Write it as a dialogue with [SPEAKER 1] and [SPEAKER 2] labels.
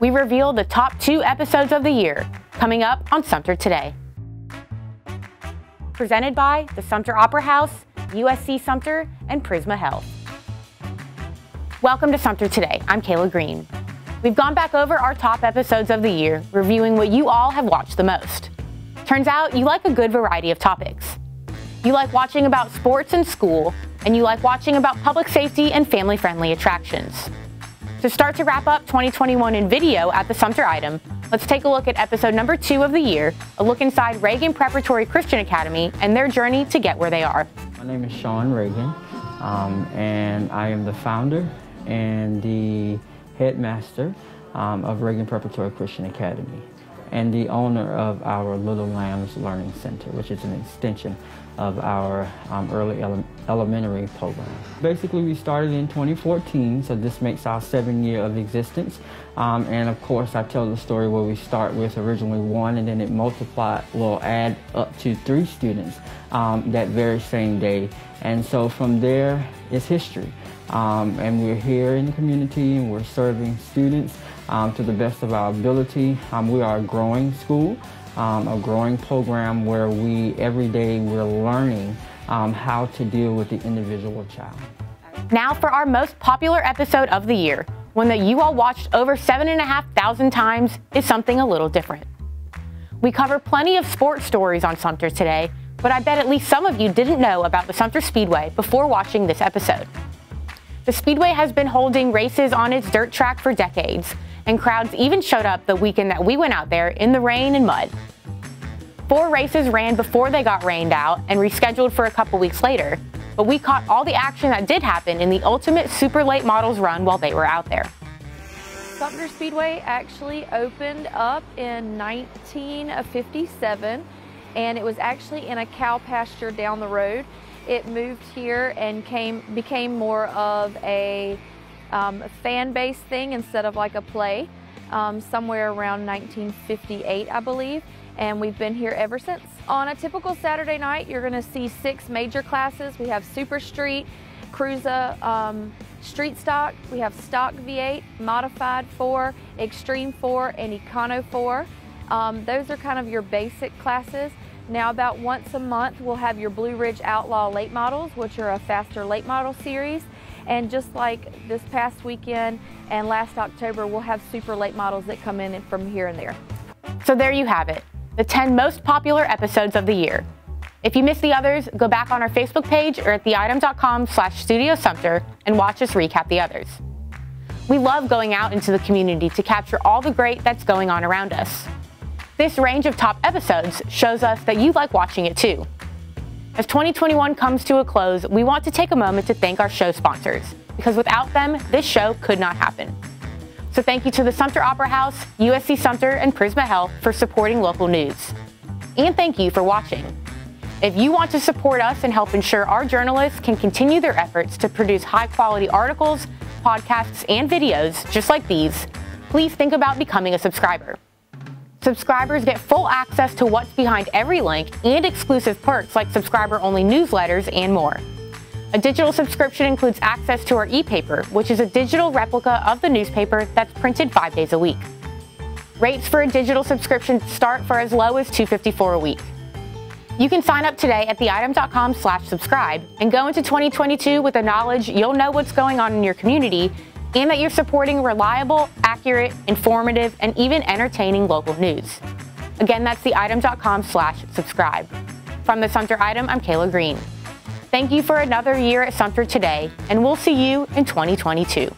[SPEAKER 1] we reveal the top two episodes of the year coming up on Sumter Today. Presented by the Sumter Opera House, USC Sumter, and Prisma Health. Welcome to Sumter Today. I'm Kayla Green. We've gone back over our top episodes of the year, reviewing what you all have watched the most. Turns out you like a good variety of topics. You like watching about sports and school, and you like watching about public safety and family friendly attractions. To start to wrap up 2021 in video at the Sumter Item, let's take a look at episode number two of the year, a look inside Ragin Preparatory Christian Academy and their journey to get where they are.
[SPEAKER 2] My name is Sean Ragin, um, and I am the founder and the headmaster um, of Ragin Preparatory Christian Academy and the owner of our Little Lambs Learning Center, which is an extension of our um, early ele elementary program. Basically, we started in 2014, so this makes our seven year of existence. Um, and of course, I tell the story where we start with originally one, and then it multiplied, will add up to three students um, that very same day. And so from there, it's history. Um, and we're here in the community and we're serving students um, to the best of our ability. Um, we are a growing school, um, a growing program where we every day we're learning um, how to deal with the individual child.
[SPEAKER 1] Now for our most popular episode of the year, one that you all watched over seven and a half thousand times is something a little different. We cover plenty of sports stories on Sumter today, but I bet at least some of you didn't know about the Sumter Speedway before watching this episode. The Speedway has been holding races on its dirt track for decades, and crowds even showed up the weekend that we went out there in the rain and mud. Four races ran before they got rained out and rescheduled for a couple weeks later, but we caught all the action that did happen in the ultimate super late models run while they were out there.
[SPEAKER 3] Sumter Speedway actually opened up in 1957 and it was actually in a cow pasture down the road it moved here and came became more of a um, fan base thing instead of like a play um, somewhere around 1958 I believe and we've been here ever since. On a typical Saturday night you're going to see six major classes. We have Super Street, Cruiser, um, Street Stock, we have Stock V8, Modified 4, Extreme 4, and Econo 4. Um, those are kind of your basic classes. Now about once a month we'll have your Blue Ridge Outlaw late models which are a faster late model series and just like this past weekend and last October we'll have super late models that come in from here and there.
[SPEAKER 1] So there you have it, the 10 most popular episodes of the year. If you missed the others, go back on our Facebook page or at theitem.com slash studio Sumter and watch us recap the others. We love going out into the community to capture all the great that's going on around us. This range of top episodes shows us that you like watching it too. As 2021 comes to a close, we want to take a moment to thank our show sponsors, because without them, this show could not happen. So thank you to the Sumter Opera House, USC Sumter, and Prisma Health for supporting local news. And thank you for watching. If you want to support us and help ensure our journalists can continue their efforts to produce high quality articles, podcasts, and videos just like these, please think about becoming a subscriber. Subscribers get full access to what's behind every link and exclusive perks like subscriber only newsletters and more. A digital subscription includes access to our e-paper, which is a digital replica of the newspaper that's printed five days a week. Rates for a digital subscription start for as low as 254 a week. You can sign up today at theitem.com slash subscribe and go into 2022 with the knowledge you'll know what's going on in your community and that you're supporting reliable, accurate, informative, and even entertaining local news. Again, that's theitem.com slash subscribe. From the Sumter Item, I'm Kayla Green. Thank you for another year at Sumter today, and we'll see you in 2022.